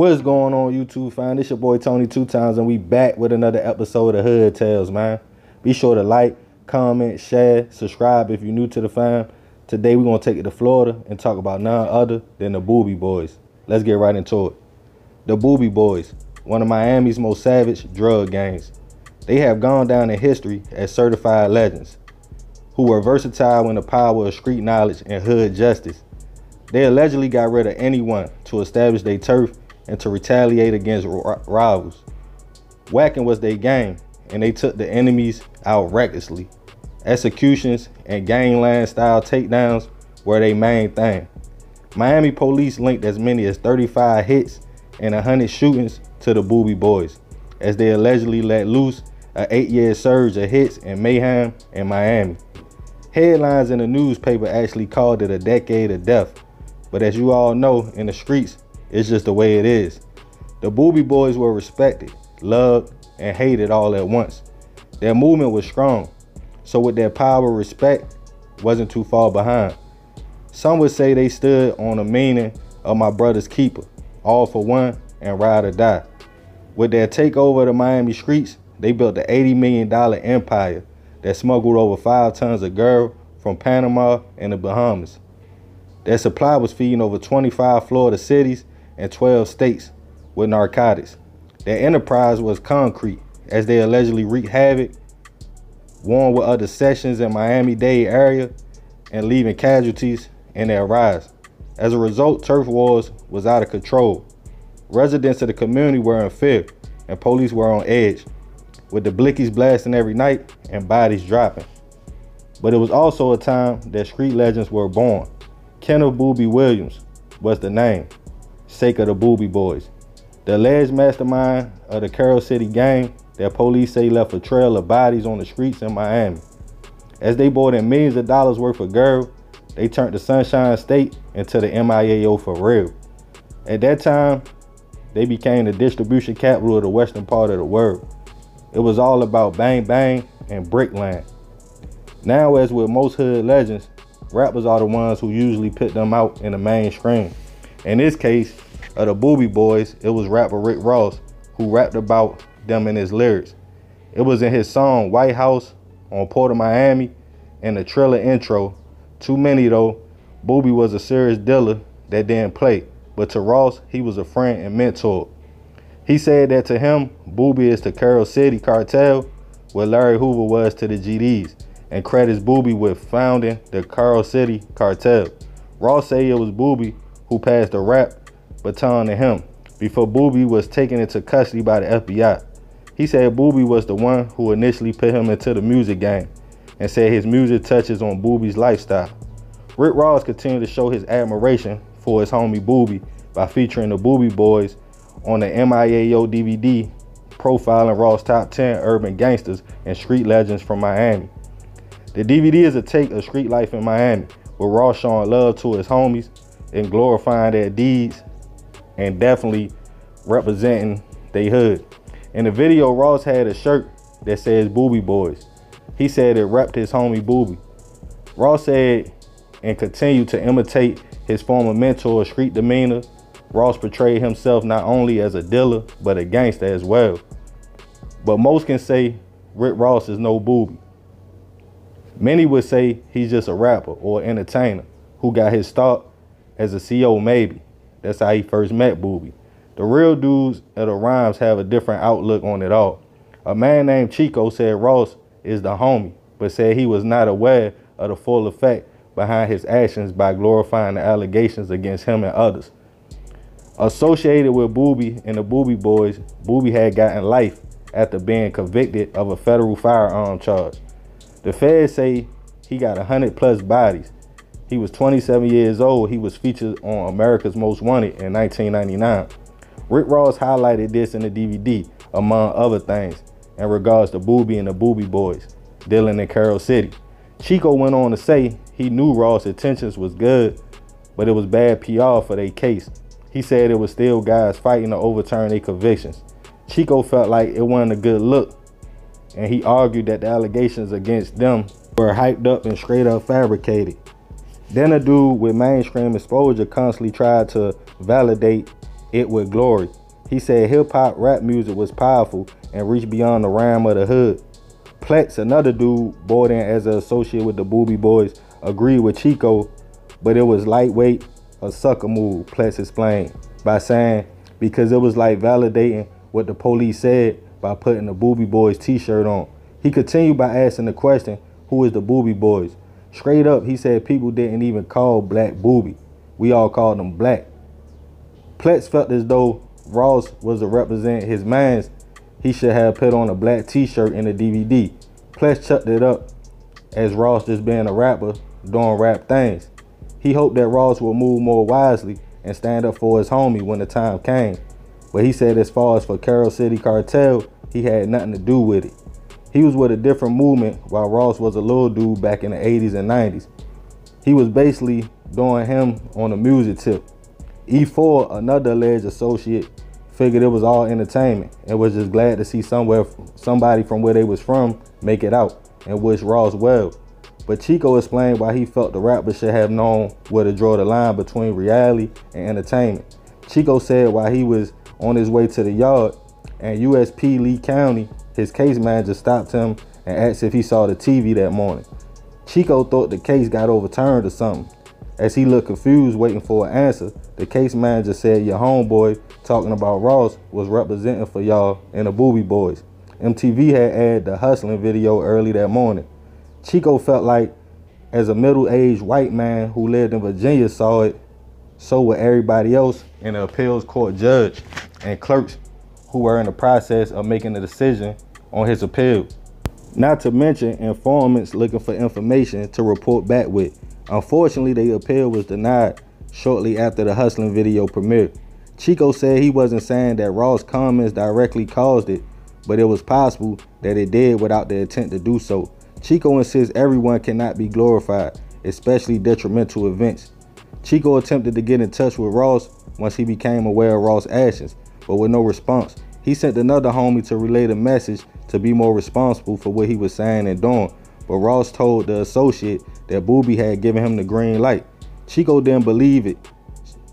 What's going on, YouTube fam? This your boy Tony Two Times, and we back with another episode of Hood Tales, man. Be sure to like, comment, share, subscribe if you're new to the fam. Today we're gonna take it to Florida and talk about none other than the Boobie Boys. Let's get right into it. The Boobie Boys, one of Miami's most savage drug gangs. They have gone down in history as certified legends, who were versatile in the power of street knowledge and hood justice. They allegedly got rid of anyone to establish their turf and to retaliate against rivals. Whacking was their game, and they took the enemies out recklessly. Executions and gangland style takedowns were their main thing. Miami police linked as many as 35 hits and 100 shootings to the Boobie Boys, as they allegedly let loose an eight-year surge of hits and mayhem in Miami. Headlines in the newspaper actually called it a decade of death, but as you all know, in the streets, it's just the way it is. The Boobie Boys were respected, loved, and hated all at once. Their movement was strong, so with their power, respect wasn't too far behind. Some would say they stood on the meaning of my brother's keeper, all for one and ride or die. With their takeover of the Miami streets, they built the $80 million empire that smuggled over five tons of girl from Panama and the Bahamas. Their supply was feeding over 25 Florida cities and 12 states with narcotics. Their enterprise was concrete as they allegedly wreaked havoc, one with other sections in Miami-Dade area and leaving casualties in their rise. As a result, turf wars was out of control. Residents of the community were in fear and police were on edge with the blickies blasting every night and bodies dropping. But it was also a time that street legends were born. Kenneth Boobie Williams was the name, sake of the Boobie Boys. The alleged mastermind of the Carol City gang that police say left a trail of bodies on the streets in Miami. As they bought in millions of dollars worth of girl, they turned the Sunshine State into the MIAO for real. At that time, they became the distribution capital of the western part of the world. It was all about bang bang and brickland. Now, as with most hood legends, rappers are the ones who usually put them out in the mainstream. In this case, of the Boobie Boys, it was rapper Rick Ross who rapped about them in his lyrics. It was in his song White House on Port of Miami and the trailer intro. Too many though, Boobie was a serious dealer that didn't play, but to Ross, he was a friend and mentor. He said that to him, Boobie is to Carol City Cartel what Larry Hoover was to the GDs, and credits Boobie with founding the Carol City Cartel. Ross said it was Boobie who passed the rap baton to him before Boobie was taken into custody by the FBI. He said Boobie was the one who initially put him into the music game and said his music touches on Boobie's lifestyle. Rick Ross continued to show his admiration for his homie Boobie by featuring the Boobie Boys on the MIAO DVD profiling Ross' top 10 urban gangsters and street legends from Miami. The DVD is a take of street life in Miami, with Ross showing love to his homies and glorifying their deeds and definitely representing they hood. In the video, Ross had a shirt that says Boobie Boys. He said it repped his homie Boobie. Ross said and continued to imitate his former mentor street demeanor Ross portrayed himself not only as a dealer, but a gangster as well. But most can say Rick Ross is no booby. Many would say he's just a rapper or entertainer who got his start as a CO maybe. That's how he first met Boobie. The real dudes of the rhymes have a different outlook on it all. A man named Chico said Ross is the homie, but said he was not aware of the full effect behind his actions by glorifying the allegations against him and others. Associated with Boobie and the Boobie Boys, Boobie had gotten life after being convicted of a federal firearm charge. The feds say he got 100 plus bodies. He was 27 years old. He was featured on America's Most Wanted in 1999. Rick Ross highlighted this in the DVD, among other things, in regards to Boobie and the Boobie Boys, dealing in Carol City. Chico went on to say he knew Ross' intentions was good, but it was bad PR for their case he said it was still guys fighting to overturn their convictions. Chico felt like it wasn't a good look, and he argued that the allegations against them were hyped up and straight up fabricated. Then a dude with mainstream exposure constantly tried to validate it with glory. He said hip hop rap music was powerful and reached beyond the rhyme of the hood. Plex, another dude brought in as an associate with the Boobie Boys, agreed with Chico, but it was lightweight, a sucker move, Plex explained, by saying because it was like validating what the police said by putting the Boobie Boys t-shirt on. He continued by asking the question, who is the Boobie Boys? Straight up, he said people didn't even call Black Boobie. We all called him Black. Plex felt as though Ross was to represent his man's, he should have put on a black t-shirt in the DVD. Plex chucked it up as Ross just being a rapper doing rap things. He hoped that Ross would move more wisely and stand up for his homie when the time came. But he said as far as for Carol City Cartel, he had nothing to do with it. He was with a different movement while Ross was a little dude back in the 80s and 90s. He was basically doing him on a music tip. E4, another alleged associate, figured it was all entertainment and was just glad to see somewhere somebody from where they was from make it out and wish Ross well. But Chico explained why he felt the rapper should have known where to draw the line between reality and entertainment. Chico said while he was on his way to the yard and USP Lee County, his case manager stopped him and asked if he saw the TV that morning. Chico thought the case got overturned or something. As he looked confused waiting for an answer, the case manager said your homeboy talking about Ross was representing for y'all and the Boobie Boys. MTV had aired the hustling video early that morning. Chico felt like as a middle-aged white man who lived in Virginia saw it, so would everybody else in the appeals court judge and clerks who were in the process of making the decision on his appeal. Not to mention informants looking for information to report back with. Unfortunately, the appeal was denied shortly after the hustling video premiered. Chico said he wasn't saying that Ross' comments directly caused it, but it was possible that it did without the intent to do so. Chico insists everyone cannot be glorified, especially detrimental events. Chico attempted to get in touch with Ross once he became aware of Ross' actions, but with no response. He sent another homie to relay the message to be more responsible for what he was saying and doing, but Ross told the associate that Boobie had given him the green light. Chico didn't believe it,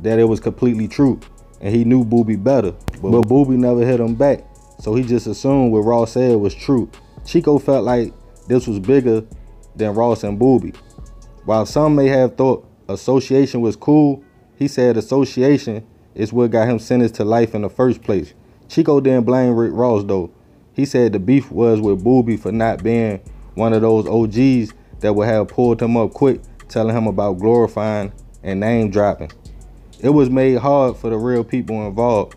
that it was completely true, and he knew Boobie better, but, but Boobie never hit him back, so he just assumed what Ross said was true. Chico felt like this was bigger than Ross and Boobie. While some may have thought association was cool, he said association is what got him sentenced to life in the first place. Chico didn't blame Rick Ross though. He said the beef was with Boobie for not being one of those OGs that would have pulled him up quick, telling him about glorifying and name dropping. It was made hard for the real people involved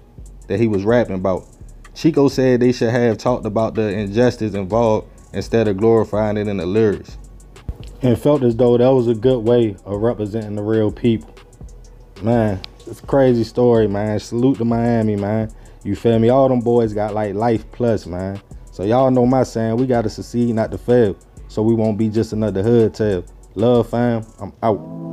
that he was rapping about. Chico said they should have talked about the injustice involved instead of glorifying it in the lyrics. And felt as though that was a good way of representing the real people. Man, it's a crazy story, man. Salute to Miami, man. You feel me? All them boys got like life plus, man. So y'all know my saying, we gotta succeed, not to fail. So we won't be just another hood tale. Love fam, I'm out.